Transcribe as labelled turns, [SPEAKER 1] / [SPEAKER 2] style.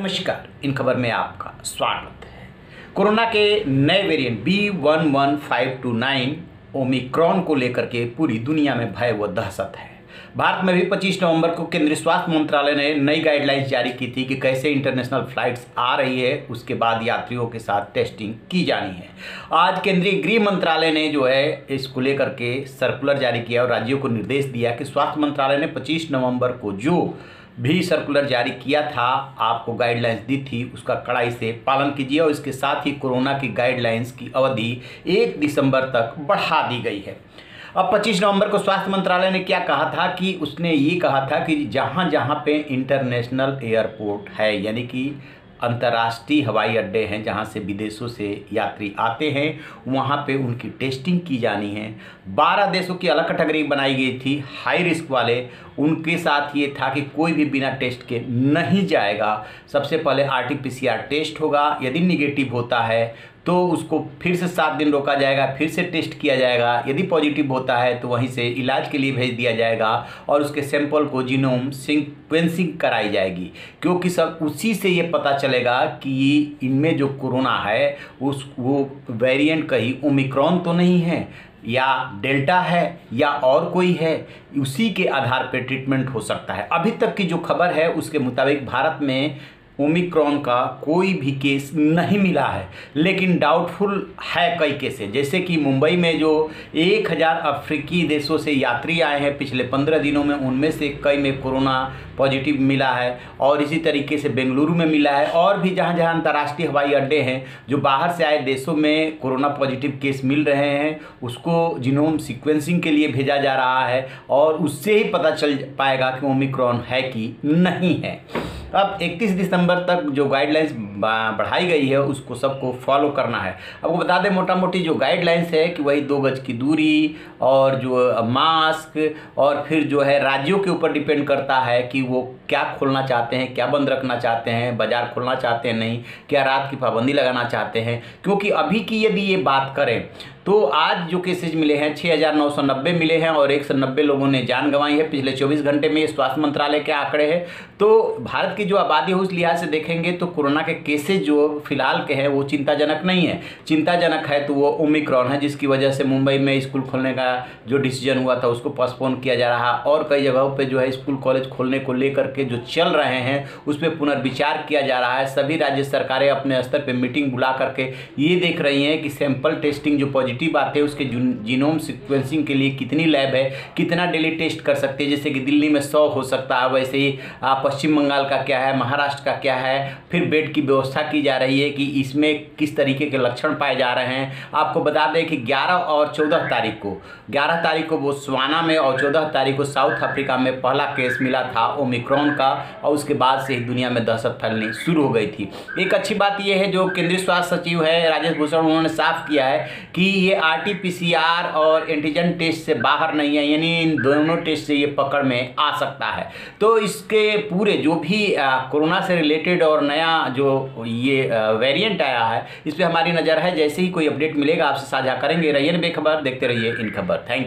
[SPEAKER 1] नमस्कार, इन खबर में आपका स्वागत है। कोरोना के नए variant B one one five two nine Omicron को लेकर के पूरी दुनिया में भय व दहशत है। भारत में भी 25 नवंबर को केंद्रीय स्वास्थ्य मंत्रालय ने नई गाइडलाइंस जारी की थी कि कैसे इंटरनेशनल फ्लाइट्स आ रही है, उसके बाद यात्रियों के साथ टेस्टिंग की जानी है। आज केंद्रीय गृह मंत्रालय ने जो है, इसको लेकर के सर्कुलर जारी किया और राज्यों को निर्देश दिया कि स्वास्थ्य मंत्रालय ने 25 नवंबर को जो भी सर्कुलर जारी किया था, आपको गाइडलाइंस दी थी, उसका कड़ाई से पालन कीजिए और इसके साथ ही कोरोना की गाइडलाइंस की अवधि एक दिसंबर तक बढ़ा दी गई है। अब 25 नवंबर को स्वास्थ्य मंत्रालय ने क्या कहा था कि उसने ये कहा था कि जहाँ जहाँ पे इंटरनेशनल एयरपोर्ट है, यानी कि अंतर्राष्ट्रीय हवाई अड्डे हैं जहाँ से विदेशों से यात्री आते हैं। वहाँ पे उनकी टेस्टिंग की जानी है। बारह देशों की अलग कैटेगरी बनाई गई थी। हाई रिस्क वाले उनके साथ ये था कि कोई भी बिना टेस्ट के नहीं जाएगा। सबसे पहले आरटीपीसीआर टेस्ट होगा। यदि निगेटिव होता है तो उसको फिर से सात दिन रोका जाएगा, फिर से टेस्ट किया जाएगा। यदि पॉजिटिव होता है तो वहीं से इलाज के लिए भेज दिया जाएगा और उसके सैंपल को जीनोम सिक्वेंसिंग कराई जाएगी। क्योंकि सब उसी से ये पता चलेगा कि इनमें जो कोरोना है, उस, वो वेरिएंट कहीं ओमिक्रॉन तो नहीं है, या डेल्टा है, या और कोई है, उसी के आधार पर ट्रीटमेंट हो सकता है। अभी तक की जो खबर है, उसके मुताबिक भारत में ओमिक्रॉन का कोई भी केस नहीं मिला है, लेकिन डाउटफुल है कई केसेस जैसे कि मुंबई में जो एक हज़ार अफ्रीकी देशों से यात्री आए हैं, पिछले पंद्रह दिनों में उनमें से कई में कोरोना पॉजिटिव मिला है और इसी तरीके से बेंगलुरु में मिला है। और भी जहाँ जहाँ अंतर्राष्ट्रीय हवाई अड्डे हैं, जो बाहर से आए देशों में कोरोना पॉजिटिव केस मिल रहे हैं, उसको जिनोम सिक्वेंसिंग के लिए भेजा जा रहा है और उससे ही पता चल पाएगा कि ओमिक्रॉन है कि नहीं है। अब 31 दिसंबर तक जो गाइडलाइंस बढ़ाई गई है, उसको सबको फॉलो करना है। आपको बता दें मोटा मोटी जो गाइडलाइंस है कि वही दो गज की दूरी और जो मास्क और फिर जो है राज्यों के ऊपर डिपेंड करता है कि वो क्या खोलना चाहते हैं, क्या बंद रखना चाहते हैं, बाज़ार खोलना चाहते हैं नहीं, क्या रात की पाबंदी लगाना चाहते हैं। क्योंकि अभी की यदि ये बात करें तो आज जो केसेज मिले हैं छः हज़ार नौ सौ नब्बे मिले हैं और एक सौ नब्बे लोगों ने जान गंवाई है। पिछले चौबीस घंटे में स्वास्थ्य मंत्रालय के आंकड़े हैं। तो भारत की जो आबादी है, उस लिहाज से देखेंगे तो कोरोना के केसेज जो फ़िलहाल के हैं, वो चिंताजनक नहीं है। चिंताजनक है तो वो ओमिक्रॉन है, जिसकी वजह से मुंबई में स्कूल खोलने का जो डिसीज़न हुआ था, उसको पोस्टपोन किया जा रहा। और कई जगहों पर जो है, स्कूल कॉलेज खोलने को लेकर के जो चल रहे हैं, उस पर पुनर्विचार किया जा रहा है। सभी राज्य सरकारें अपने स्तर पर मीटिंग बुला करके ये देख रही हैं कि सैंपल टेस्टिंग जो पॉजिटिव आते हैं, उसके जीनोम सिक्वेंसिंग के लिए कितनी लैब है, कितना डेली टेस्ट कर सकते हैं, जैसे कि दिल्ली में सौ हो सकता है, वैसे ही पश्चिम बंगाल का क्या है, महाराष्ट्र का क्या है, फिर बेड की व्यवस्था की जा रही है कि इसमें किस तरीके के लक्षण पाए जा रहे हैं। आपको बता दें कि 11 और 14 तारीख को 11 तारीख को बोस्वाना में और 14 तारीख को साउथ अफ्रीका में पहला केस मिला था ओमिक्रॉन का, और उसके बाद से ही दुनिया में दहशत फैलनी शुरू हो गई थी। एक अच्छी बात यह है, जो केंद्रीय स्वास्थ्य सचिव है राजेश भूषण, उन्होंने साफ़ किया है कि ये आर टी और एंटीजन टेस्ट से बाहर नहीं है, यानी इन दोनों टेस्ट से ये पकड़ में आ सकता है। तो इसके पूरे जो भी कोरोना से रिलेटेड और नया जो ये वेरिएंट आया है, इस पर हमारी नज़र है। जैसे ही कोई अपडेट मिलेगा, आपसे साझा करेंगे। रहिए बेखबर, देखते रहिए इन खबर। थैंक